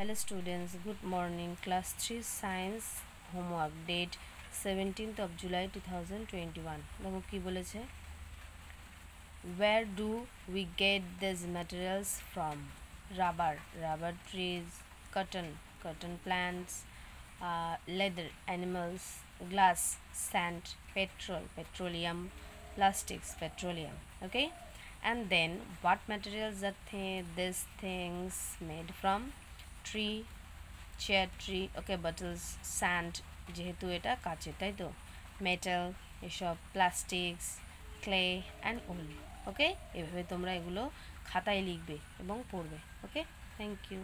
hello students good morning class 3 science homework date 17th of july 2021 দেখো কি বলেছে where do we get these materials from rubber rubber trees cotton cotton plants uh, leather animals glass sand petrol petroleum plastics petroleum okay and then what materials are th- these things made from Tree chair tree okay bottles sand যেহেতু এটা কাচের, তাই তো? Metal এসব plastics clay and wool okay এভাবে তোমরা এগুলো খাতায় লিখবে এবং পড়বে ওকে থ্যাংক ইউ